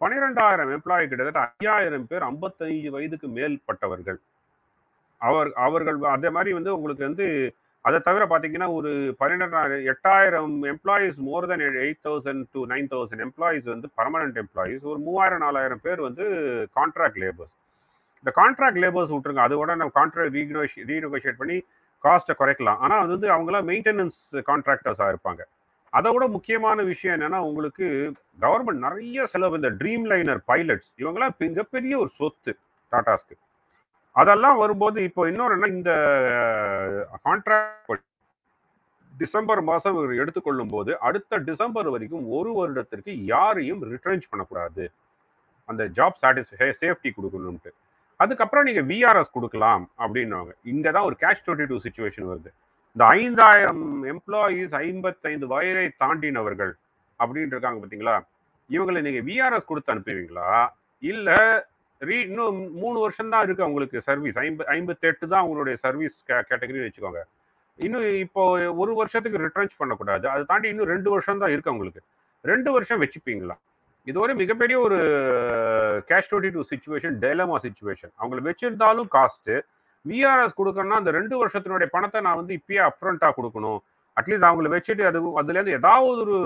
பனிரெண்டாயிரம் எம்ப்ளாயி கிட்டத்தட்ட ஐயாயிரம் பேர் ஐம்பத்தைந்து வயதுக்கு மேற்பட்டவர்கள் அவர் அவர்கள் அதே மாதிரி வந்து உங்களுக்கு வந்து அதை தவிர பார்த்தீங்கன்னா ஒரு பன்னெண்டாயிரம் எட்டாயிரம் employees more than eight thousand to nine thousand employees வந்து பர்மனன்ட் எம்ப்ளாயீஸ் ஒரு மூவாயிரம் நாலாயிரம் பேர் வந்து கான்ட்ராக்ட் லேபர்ஸ் இந்த கான்ட்ராக்ட் லேபர்ஸ் விட்டுருங்க. அதோட நம்ம கான்ட்ராக்ட் ரீனோஷ் ரீநெகோஷியேட் பண்ணி காஸ்ட்டை குறைக்கலாம். ஆனால் அது வந்து அவங்களாம் மெயின்டெனன்ஸ் கான்ட்ராக்டர்ஸாக இருப்பாங்க. அதை விட முக்கியமான விஷயம் என்னன்னா உங்களுக்கு கவர்மெண்ட் நிறைய செலவு. இந்த ட்ரீம் லைனர் பைலட்ஸ் இவங்கெல்லாம் மிகப்பெரிய ஒரு சொத்து டாடாஸ்க்கு அதெல்லாம் வரும்போது இப்போ இன்னொரு இந்த கான்ட்ராக்ட் டிசம்பர் மாசம் இவர் எடுத்துக்கொள்ளும் போது அடுத்த டிசம்பர் வரைக்கும் ஒரு வருடத்திற்கு யாரையும் ரிட்ரெஞ்ச் பண்ணக்கூடாது. அந்த ஜாப் சாட்டிஸ்ஃபை சேஃப்டி கொடுக்கணும்ட்டு அதுக்கப்புறம் நீங்க விஆர்எஸ் கொடுக்கலாம் அப்படின்னுவாங்க. இங்கே தான் ஒரு கேஷ் டுவெண்ட்டி டூ சுச்சுவேஷன் வருது. இந்த ஐந்தாயிரம் எம்ப்ளாயீஸ் ஐம்பத்தைந்து வயதை தாண்டினவர்கள் அப்படின்னு இருக்காங்க பார்த்தீங்களா? இவங்களை நீங்கள் விஆர்எஸ் கொடுத்து அனுப்புவீங்களா? இல்லை ரீ இன்னும் மூணு வருஷம் தான் இருக்கு அவங்களுக்கு சர்வீஸ். ஐம்பது ஐம்பத்தெட்டு தான் அவங்களுடைய சர்வீஸ் கேட்டகரி வச்சுக்கோங்க. இன்னும் இப்போ ஒரு வருஷத்துக்கு ரிட்டர்ன்ஸ் பண்ணக்கூடாது. அதை தாண்டி இன்னும் ரெண்டு வருஷம் தான் இருக்கு அவங்களுக்கு. ரெண்டு வருஷம் வச்சுப்பீங்களா? இது ஒரு மிகப்பெரிய ஒரு catch twenty two situation dilemma situation அவங்களை வச்சிருந்தாலும் காஸ்ட் விஆர்எஸ் கொடுக்கணும்னா அந்த ரெண்டு வருஷத்தினுடைய பணத்தை நான் வந்து இப்பயே அப்ரண்டா கொடுக்கணும். அட்லீஸ்ட் அவங்களை வச்சுட்டு அது அதுலேருந்து ஏதாவது ஒரு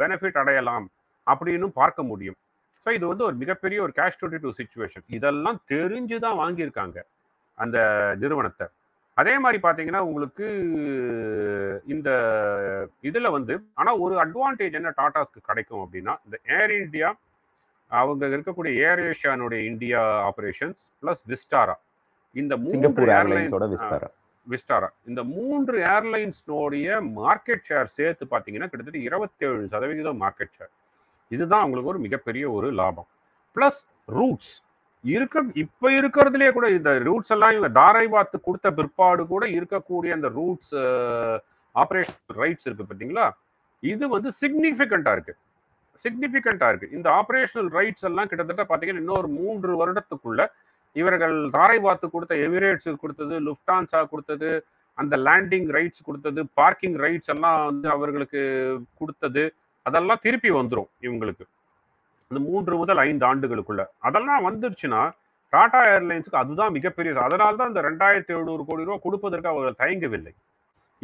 பெனிஃபிட் அடையலாம் அப்படின்னு பார்க்க முடியும். ஸோ இது வந்து ஒரு மிகப்பெரிய ஒரு கேஷ் டுவெண்ட்டி டூ சுச்சுவேஷன் இதெல்லாம் தெரிஞ்சு தான் வாங்கியிருக்காங்க அந்த நிறுவனத்தை. அதே மாதிரி பார்த்தீங்கன்னா உங்களுக்கு இந்த இதில் வந்து ஆனால் ஒரு அட்வான்டேஜ் என்ன டாடாஸ்க்கு கிடைக்கும் அப்படின்னா இந்த ஏர் இந்தியா அவங்க இருக்கக்கூடிய ஏர் ஏஷியானுடைய இந்தியா ஆபரேஷன்ஸ் பிளஸ் விஸ்டாரா இந்த மூன்று ஏர்லைன்ஸோட விஸ்தாரா விஸ்டாரா இந்த மூன்று ஏர்லைன்ஸ்னுடைய மார்க்கெட் ஷேர் சேர்த்து பார்த்தீங்கன்னா கிட்டத்தட்ட இருபத்தேழு சதவிகிதம் மார்க்கெட் ஷேர் இதுதான் அவங்களுக்கு ஒரு மிகப்பெரிய ஒரு லாபம். பிளஸ் ரூட்ஸ் இருக்க இப்ப இருக்கிறதுலே கூட இந்த ரூட்ஸ் எல்லாம் இவங்க தாரை பார்த்து கொடுத்த பிற்பாடு கூட இருக்கக்கூடிய அந்த ரூட்ஸ் ஆப்ரேஷன் ரைட்ஸ் இருக்கு பார்த்தீங்களா? இது வந்து சிக்னிஃபிகண்டா இருக்கு. சிக்னிஃபிகண்டா இருக்கு. இந்த ஆபரேஷனல் ரைட்ஸ் எல்லாம் கிட்டத்தட்ட பார்த்தீங்கன்னா இன்னொரு மூன்று வருடத்துக்குள்ள இவர்கள் தாரை பார்த்து கொடுத்த எமிரேட்ஸ் கொடுத்தது லுப்டான்ஸா கொடுத்தது அந்த லேண்டிங் ரைட்ஸ் கொடுத்தது பார்க்கிங் ரைட்ஸ் எல்லாம் வந்து அவர்களுக்கு கொடுத்தது. அதெல்லாம் திருப்பி வந்துடும் இவங்களுக்கு. இந்த மூன்று முதல் ஐந்து ஆண்டுகளுக்குள்ள. அதெல்லாம் வந்துருச்சுன்னா டாடா ஏர்லைன்ஸுக்கு அதுதான் மிகப்பெரிய அதனால தான் இந்த ரெண்டாயிரத்தி எழுநூறு கோடி ரூபா கொடுப்பதற்கு அவர்கள் தயங்கவில்லை.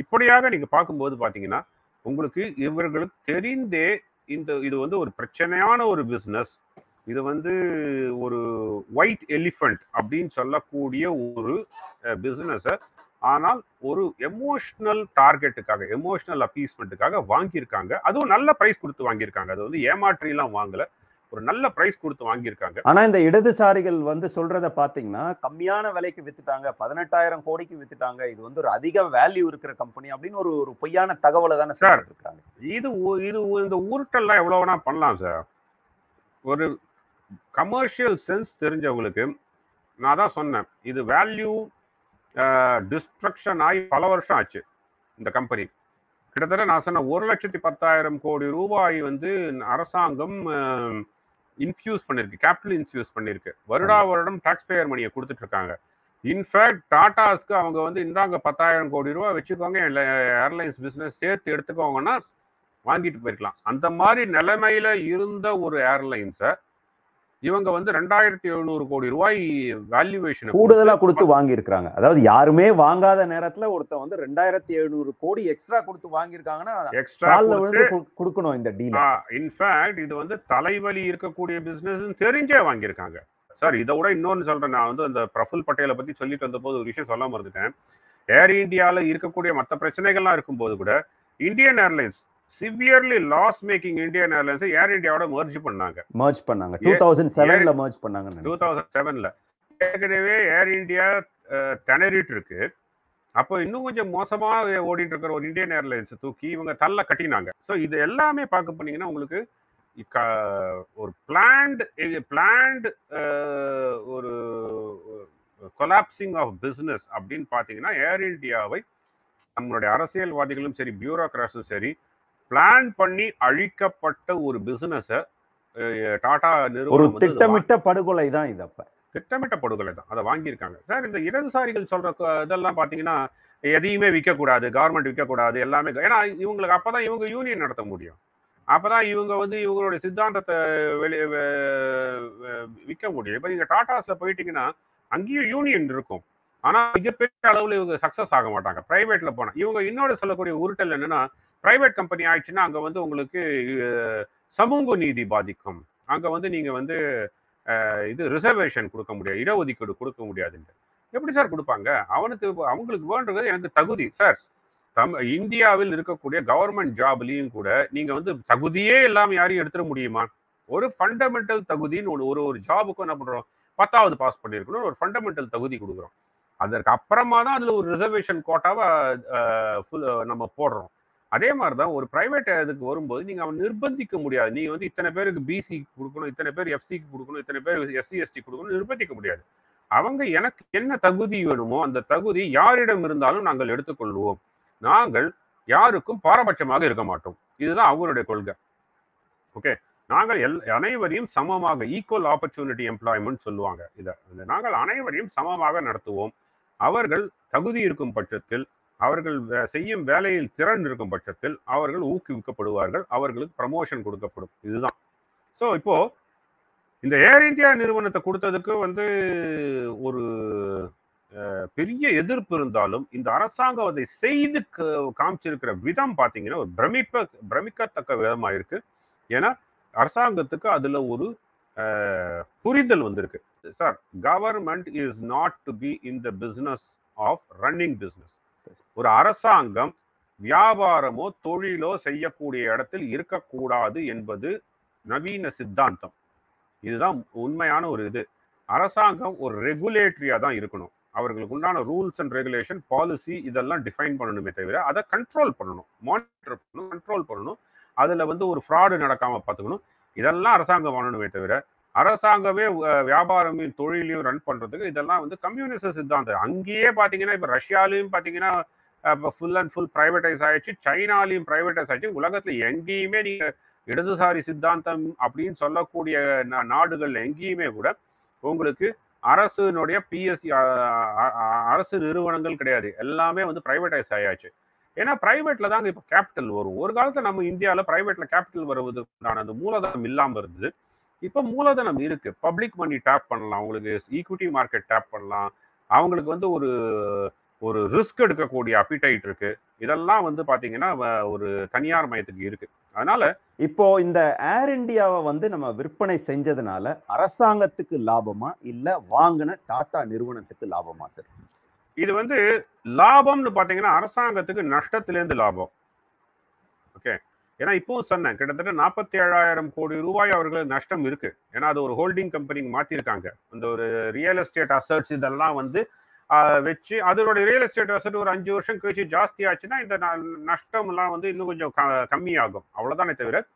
இப்படியாக நீங்க பார்க்கும்போது பாத்தீங்கன்னா உங்களுக்கு இவர்களுக்கு தெரிந்தே இந்த இது வந்து ஒரு பிரச்சனையான ஒரு பிசினஸ் இது வந்து ஒரு ஒயிட் எலிஃபண்ட் அப்படின்னு சொல்லக்கூடிய ஒரு பிஸ்னஸை ஆனால் ஒரு எமோஷனல் டார்கெட்டுக்காக எமோஷனல் அப்பீஸ்மெண்ட்டுக்காக வாங்கியிருக்காங்க. அதுவும் நல்ல பிரைஸ் கொடுத்து வாங்கியிருக்காங்க. அது வந்து ஏமாற்றிலாம் வாங்கல. ஒரு நல்ல பிரைஸ் கொடுத்து வாங்கியிருக்காங்க. ஆனா இந்த இடதுசாரிகள் வந்து சொல்றத பாத்தீங்கன்னா கம்மியான விலைக்கு வித்துட்டாங்க பதினெட்டாயிரம் கோடிக்கு வித்துட்டாங்க இது வந்து ஒரு அதிக வேல்யூ இருக்கிற கம்பெனி அப்படின்னு ஒரு ஒரு பொய்யான தகவலை தானே. சொல்லிட்டு இருக்காங்க இது இது இந்த உருட்டெல்லாம் எவ்வளவு வேணா பண்ணலாம் சார் ஒரு கமர்ஷியல் சென்ஸ் தெரிஞ்சவங்களுக்கு நான் தான் சொன்னேன். இது வேல்யூ டிஸ்ட்ரக்ஷன் ஆகி பல வருஷம் ஆச்சு இந்த கம்பெனி கிட்டத்தட்ட நான் சொன்ன ஒரு லட்சத்தி பத்தாயிரம் கோடி ரூபாய் வந்து அரசாங்கம் இன்ஃபியூஸ் பண்ணிருக்கு கேபிட்டல் இன்ஃபியூஸ் பண்ணிருக்கு. வருடா வருடம் டாக்ஸ் பேயர் மணியை கொடுத்துட்டு இருக்காங்க. இன்ஃபேக்ட் டாடாஸ்க்கு அவங்க வந்து இந்தாங்க பத்தாயிரம் கோடி ரூபாய் வச்சுக்கோங்க ஏர்லைன்ஸ் பிசினஸ் சேர்த்து எடுத்துக்கோங்கன்னா வாங்கிட்டு போயிருக்கலாம். அந்த மாதிரி நிலைமையில இருந்த ஒரு ஏர்லைன்ஸை இவங்க வந்து ரெண்டாயிரத்தி எழுநூறு கோடி ரூபாய் வேல்யூவேஷன் கூடுதலா கொடுத்து வாங்கி இருக்காங்க அதாவது யாருமே வாங்காத நேரத்துல ஒருத்தன் வந்து ரெண்டாயிரத்தி எழுநூறு கோடி எக்ஸ்ட்ரா கொடுத்து வாங்கியிருக்காங்கன்னா எக்ஸ்ட்ரா கொடுக்கணும் இந்த டீல் இன்ஃபேக்ட் இது வந்து தலைவலி இருக்கக்கூடிய பிசினஸ் தெரிஞ்சே வாங்கியிருக்காங்க. சார் இதை விட இன்னொன்னு சொல்றேன். நான் வந்து அந்த பிரஃபுல் பட்டேலை பத்தி சொல்லிட்டு வந்தபோது ஒரு விஷயம் சொல்ல மறந்துட்டேன் ஏர் இந்தியால இருக்கக்கூடிய மற்ற பிரச்சனைகள்லாம் இருக்கும்போது கூட Indian airlines severely loss making Indian airlines air இந்தியாவோட மர்ஜ் பண்ணாங்க. மர்ஜ் பண்ணாங்க. டூ தௌசண்ட் செவன்ல மர்ஜ் பண்ணாங்க டூ தௌசண்ட் செவன்ல ஏற்கனவே ஏர் இந்தியா திணறிட்டு இருக்கு. அப்போ இன்னும் கொஞ்சம் மோசமா ஓடிட்டு இருக்கிற ஒரு இந்தியன் ஏர்லைன்ஸ் தூக்கி இவங்க தள்ள கட்டினாங்க. ஸோ இது எல்லாமே பார்க்க போனீங்கன்னா உங்களுக்கு ஒரு பிளான்ட் பிளான்ட் ஒரு கொலாப்சிங் ஆஃப் பிசினஸ் அப்படின்னு பார்த்தீங்கன்னா ஏர் இந்தியாவை நம்மளுடைய அரசியல்வாதிகளும் சரி பியூரோக்ராட்ஸும் சரி பிளான் பண்ணி அழிக்கப்பட்ட ஒரு பிசினஸை டாடா ஒரு திட்டமிட்ட படுகொலை தான் இது அப்ப. திட்டமிட்ட படுகொலை தான். அதை வாங்கியிருக்காங்க. சார் இந்த இடதுசாரிகள் சொல்ற இதெல்லாம் பாத்தீங்கன்னா எதையுமே விற்கக்கூடாது கவர்மெண்ட் விற்கக்கூடாது எல்லாமே ஏன்னா இவங்களுக்கு அப்பதான் இவங்க யூனியன் நடத்த முடியும். அப்பதான் இவங்க வந்து இவங்களுடைய சித்தாந்தத்தை வெளி விற்க முடியும். இப்ப நீங்க டாடாஸ்ல போயிட்டீங்கன்னா அங்கேயும் யூனியன் இருக்கும். ஆனா மிகப்பெரிய அளவுல இவங்க சக்சஸ் ஆக மாட்டாங்க. பிரைவேட்ல போனா இவங்க இன்னொரு சொல்லக்கூடிய உருட்டல் என்னன்னா பிரைவேட் கம்பெனி ஆயிடுச்சுன்னா அங்க வந்து உங்களுக்கு சமூக நீதி பாதிக்கும். அங்க வந்து நீங்க வந்து இது ரிசர்வேஷன் கொடுக்க முடியாது. இடஒதுக்கீடு கொடுக்க முடியாதுன்னு எப்படி சார் கொடுப்பாங்க? அவனுக்கு அவங்களுக்கு வேண்டது எனக்கு தகுதி. சார் தம் இந்தியாவில் இருக்கக்கூடிய கவர்மெண்ட் ஜாப்லேயும் கூட நீங்க வந்து தகுதியே இல்லாம யாரையும் எடுத்துட முடியுமா? ஒரு ஃபண்டமெண்டல் தகுதின்னு ஒன்று ஒரு ஒரு ஜாபுக்கும் என்ன பண்ணுறோம் பத்தாவது பாஸ் பண்ணியிருக்கணும் ஒரு ஃபண்டமெண்டல் தகுதி கொடுக்குறோம். அதற்கு அப்புறமா தான் அதில் ஒரு ரிசர்வேஷன் கோட்டாவை நம்ம போடுறோம். அதே மாதிரி தான் ஒரு பிரைவேட் இதுக்கு வரும்போது நீங்க அவன் நிர்பந்திக்க முடியாது. நீங்கள் வந்து இத்தனை பேருக்கு பிசி கொடுக்கணும் இத்தனை பேர் எஃப்சிக்கு கொடுக்கணும் இத்தனை பேர் எஸ்சி எஸ்டி கொடுக்கணும் நிர்பந்திக்க முடியாது. அவங்க எனக்கு என்ன தகுதி வேணுமோ அந்த தகுதி யாரிடம் இருந்தாலும் நாங்கள் எடுத்துக்கொள்வோம். நாங்கள் யாருக்கும் பாரபட்சமாக இருக்க மாட்டோம். இதுதான் அவங்களுடைய கொள்கை. ஓகே நாங்கள் எல் அனைவரையும் சமமாக ஈக்குவல் ஆப்பர்ச்சுனிட்டி எம்ப்ளாய்மெண்ட் சொல்லுவாங்க இதை. நாங்கள் அனைவரையும் சமமாக நடத்துவோம். அவர்கள் தகுதி இருக்கும் பட்சத்தில் அவர்கள் வே- செய்யும் வேலையில் திறன் இருக்கும் பட்சத்தில் அவர்கள் ஊக்குவிக்கப்படுவார்கள் அவர்களுக்கு ப்ரமோஷன் கொடுக்கப்படும். இதுதான். ஸோ இப்போ இந்த ஏர் இந்தியா நிறுவனத்தை கொடுத்ததுக்கு வந்து ஒரு பெரிய எதிர்ப்பு இருந்தாலும் இந்த அரசாங்கம் அதை செய்து காமிச்சிருக்கிற விதம் பார்த்தீங்கன்னா ஒரு பிரமிப்ப பிரமிக்கத்தக்க விதமாக இருக்கு. ஏன்னா அரசாங்கத்துக்கு அதுல ஒரு புரிதல் வந்திருக்கு. Sir government is not to be in the business of running business ஒரு அரசாங்கம் வியாபாரமோ தொழிலோ செய்யக்கூடிய இடத்தில் இருக்கக்கூடாது என்பது நவீன சித்தாந்தம். இதுதான் உண்மையான ஒரு இது. அரசாங்கம் ஒரு ரெகுலேட்டரியா தான் இருக்கணும். அவர்களுக்கு உண்டான ரூல்ஸ் அண்ட் ரெகுலேஷன் பாலிசி இதெல்லாம் டிஃபைன் பண்ணணுமே தவிர அதை கண்ட்ரோல் பண்ணணும். மானிட்டர் பண்ணணும் கண்ட்ரோல் பண்ணணும். அதுல வந்து ஒரு ஃப்ராடு நடக்காம பார்த்துக்கணும். இதெல்லாம் அரசாங்கம் பண்ணணுமே தவிர அரசாங்கமே வியாபாரமும் வியாபாரமையும் தொழிலையும் ரன் பண்றதுக்கு இதெல்லாம் வந்து கம்யூனிஸ்ட் சித்தாந்தம். அங்கேயே பாத்தீங்கன்னா இப்ப ரஷ்யாலையும் பாத்தீங்கன்னா ஃபுல் அண்ட் ஃபுல் ப்ரைவேட்டைஸ் ஆயிடுச்சு. சைனாலையும் ப்ரைவேட்டைஸ் ஆயிடுச்சு. உலகத்தில் எங்கேயுமே நீங்கள் இடதுசாரி சித்தாந்தம் அப்படின்னு சொல்லக்கூடிய நா- எங்கேயுமே கூட உங்களுக்கு அரசுனுடைய பிஎஸ்சி அரசு நிறுவனங்கள் கிடையாது. எல்லாமே வந்து ப்ரைவேட்டைஸ் ஆயாச்சு. ஏன்னா பிரைவேட்ல தாங்க இப்போ கேபிட்டல் வரும். ஒரு காலத்தில் நம்ம இந்தியாவில் பிரைவேட்ல கேபிட்டல் வருவதற்கான அந்த மூலதனம் இல்லாமல் இருந்தது. இப்போ மூலதனம் இருக்கு. பப்ளிக் மணி டேப் பண்ணலாம். உங்களுக்கு ஈக்விட்டி மார்க்கெட் டேப் பண்ணலாம். அவங்களுக்கு வந்து ஒரு ஒரு ரிஸ்க் எடுக்கக்கூடிய அப்பிடைட் இருக்கு. இதெல்லாம் வந்து பாத்தீங்கன்னா ஒரு தனியார் மயத்துக்கு இருக்கு. அதனால இப்போ இந்த ஏர் இந்தியாவை வந்து நம்ம விற்பனை செஞ்சதுனால அரசாங்கத்துக்கு லாபமா இல்ல வாங்கின டாடா நிறுவனத்துக்கு லாபமா சார் இது வந்து லாபம்னு பாத்தீங்கன்னா அரசாங்கத்துக்கு நஷ்டத்திலேருந்து லாபம். ஓகே? ஏன்னா இப்பவும் சொன்னேன் கிட்டத்தட்ட நாற்பத்தி ஏழாயிரம் கோடி ரூபாய் அவர்களுக்கு நஷ்டம் இருக்கு. ஏன்னா அது ஒரு ஹோல்டிங் கம்பெனிக்கு மாத்திருக்காங்க. அந்த ஒரு ரியல் எஸ்டேட் அசட்ஸ் இதெல்லாம் வந்து வச்சு அதோட ரியல் எஸ்டேட் அசட் ஒரு அஞ்சு வருஷம் கழிச்சு ஜாஸ்தி ஆச்சுன்னா இந்த ந- நஷ்டம் எல்லாம் வந்து இன்னும் கொஞ்சம் க- கம்மியாகும். அவ்வளவுதானே தவிர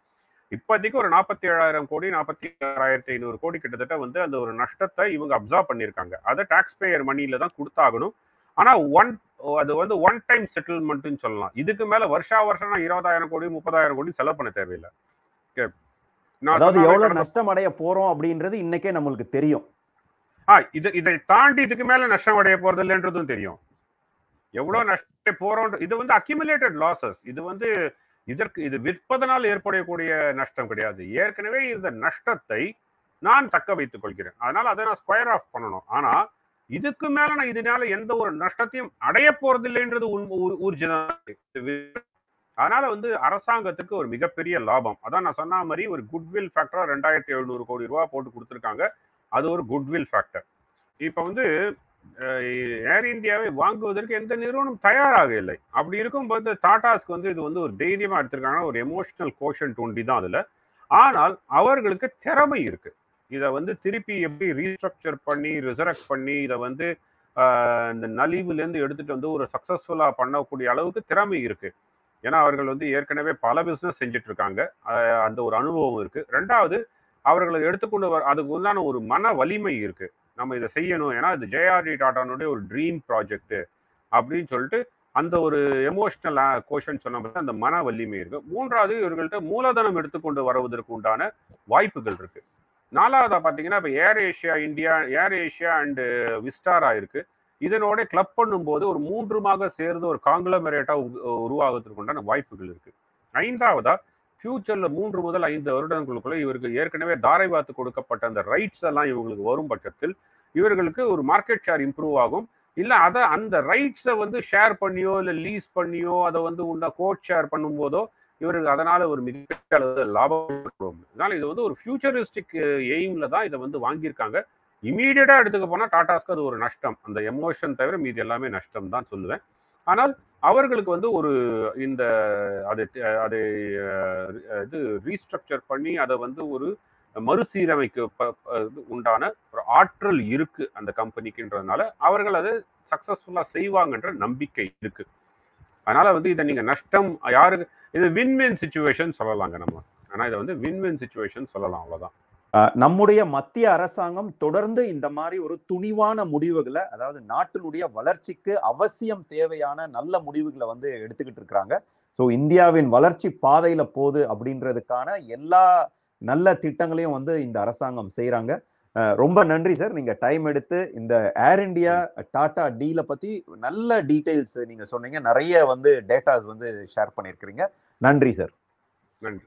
இப்போதைக்கு ஒரு நாற்பத்தி ஏழாயிரம் கோடி நாற்பத்தி ஆறாயிரத்தி ஐநூறு கோடி கிட்டத்தட்ட வந்து அந்த ஒரு நஷ்டத்தை இவங்க அப்சர்வ் பண்ணியிருக்காங்க. அதை டாக்ஸ் பேயர் மணியில தான் கொடுத்தாகணும். ஆனா ஒன் அது வந்து ஒன் டைம் செட்டில்மெண்ட்னு சொல்லலாம். இதுக்கு மேல வருஷா வருஷம் நான் இருபதாயிரம் கோடி முப்பதாயிரம் கோடி செலவு பண்ண தேவையில்லை. அதாவது எவ்வளவு நஷ்டம் அடைய போறோம் அப்படின்றது இன்னைக்கே நம்மளுக்கு தெரியும். இது இதை தாண்டி இதுக்கு மேல நஷ்டம் அடைய போறது இல்லைன்றதும் தெரியும். எவ்வளவு நஷ்டத்தை போறோம் இது வந்து அக்யூமுலேட்டட் லாசஸ் இது வந்து இதற்கு இது விற்பதனால் ஏற்படக்கூடிய நஷ்டம் கிடையாது. ஏற்கனவே இந்த நஷ்டத்தை நான் தக்க வைத்துக் கொள்கிறேன். அதனால அதை நான் ஸ்கொயர் ஆஃப் பண்ணணும். ஆனா இதுக்கு மேல நான் இதனால எந்த ஒரு நஷ்டத்தையும் அடைய போறது இல்லைன்றது உண்மை ஊர்- அதனால வந்து அரசாங்கத்துக்கு ஒரு மிகப்பெரிய லாபம். அதான் நான் சொன்ன மாதிரி ஒரு குட்வில் ஃபேக்டரா ரெண்டாயிரத்தி எழுநூறு கோடி ரூபாய் போட்டு கொடுத்துருக்காங்க. அது ஒரு குட்வில் ஃபேக்டர் இப்போ வந்து ஏர் இந்தியாவை வாங்குவதற்கு எந்த நிறுவனம் தயாராக இல்லை. அப்படி இருக்கும்போது டாடாஸ்க்கு வந்து இது வந்து ஒரு தைரியமாக எடுத்திருக்காங்க. ஒரு எமோஷனல் கோஷன் ஒண்டி தான் அதில். ஆனால் அவர்களுக்கு திறமை இருக்கு. இதை வந்து திருப்பி எப்படி ரீஸ்ட்ரக்சர் பண்ணி ரிசரக்ட் பண்ணி இதை வந்து இந்த நலிவுலேருந்து எடுத்துட்டு வந்து ஒரு சக்சஸ்ஃபுல்லாக பண்ணக்கூடிய அளவுக்கு திறமை இருக்கு. ஏன்னா அவர்கள் வந்து ஏற்கனவே பல பிஸ்னஸ் செஞ்சுட்டு இருக்காங்க அந்த ஒரு அனுபவம் இருக்கு. ரெண்டாவது அவர்களை எடுத்துக்கொண்டு வர அதுக்கு உண்டான ஒரு மன வலிமை இருக்கு. நம்ம இதை செய்யணும். ஏன்னா இது ஜேஆர்டி டாட்டானுடைய ஒரு ட்ரீம் ப்ராஜெக்ட் அப்படின்னு சொல்லிட்டு அந்த ஒரு எமோஷனல் கோஷன் சொன்ன அந்த மன வலிமை இருக்கு. மூன்றாவது இவர்கள்ட்ட மூலதனம் எடுத்துக்கொண்டு வருவதற்கு உண்டான வாய்ப்புகள் இருக்கு. நாலாவதா பார்த்தீங்கன்னா இப்போ air Asia India air Asia and Vistara இருக்கு. இதனோட கிளப் பண்ணும்போது ஒரு மூன்றுமாக சேர்ந்து ஒரு காங்கிளமரேட்டா உருவாகிறதுக்கு உண்டான வாய்ப்புகள் இருக்கு. ஐந்தாவதா ஃபியூச்சர்ல மூன்று முதல் ஐந்து வருடங்களுக்குள்ள இவருக்கு ஏற்கனவே தாரை பார்த்து கொடுக்கப்பட்ட அந்த ரைட்ஸ் எல்லாம் இவங்களுக்கு வரும் பட்சத்தில் இவர்களுக்கு ஒரு மார்க்கெட் ஷேர் இம்ப்ரூவ் ஆகும். இல்ல அதை அந்த ரைட்ஸை வந்து ஷேர் பண்ணியோ இல்ல லீஸ் பண்ணியோ அதை வந்து உண்ட கோட் ஷேர் பண்ணும்போதோ இவருக்கு அதனால ஒரு மிகப்பெரிய அளவு லாபம் அதனால இது வந்து ஒரு ஃபியூச்சரிஸ்டிக் எய்ம்ல தான் இதை வந்து வாங்கியிருக்காங்க. இமீடியட்டா எடுத்துக்க போனா டாடாஸ்க்கு அது ஒரு நஷ்டம். அந்த எமோஷன் தவிர மீதி எல்லாமே நஷ்டம் தான் சொல்லுவேன். ஆனால் அவர்களுக்கு வந்து ஒரு இந்த அதை அதை இது ரீஸ்ட்ரக்சர் பண்ணி அதை வந்து ஒரு மறுசீரமைக்க ப- இது உண்டான ஒரு ஆற்றல் இருக்கு அந்த கம்பெனிக்குன்றதுனால அவர்கள் அதை சக்சஸ்ஃபுல்லா செய்வாங்கன்ற நம்பிக்கை இருக்கு. அதனால வந்து இதை நீங்க நஷ்டம் யாருக்கு இது வின் வின் சுச்சுவேஷன் சொல்லலாங்க நம்ம. ஆனா இதை வந்து வின் வின் சுச்சுவேஷன் சொல்லலாம் அவ்வளவுதான். நம்முடைய மத்திய அரசாங்கம் தொடர்ந்து இந்த மாதிரி ஒரு துணிவான முடிவுகளை அதாவது நாட்டினுடைய வளர்ச்சிக்கு அவசியம் தேவையான நல்ல முடிவுகளை வந்து எடுத்துக்கிட்டு இருக்கிறாங்க. ஸோ இந்தியாவின் வளர்ச்சி பாதையில போகுது அப்படின்றதுக்கான எல்லா நல்ல திட்டங்களையும் வந்து இந்த அரசாங்கம் செய்கிறாங்க ரொம்ப நன்றி சார். நீங்க டைம் எடுத்து இந்த ஏர் இந்தியா டாடா டீல பத்தி நல்ல டீடைல்ஸ் நீங்க சொன்னீங்க. நிறைய வந்து டேட்டாஸ் வந்து ஷேர் பண்ணியிருக்கிறீங்க. நன்றி சார். நன்றி.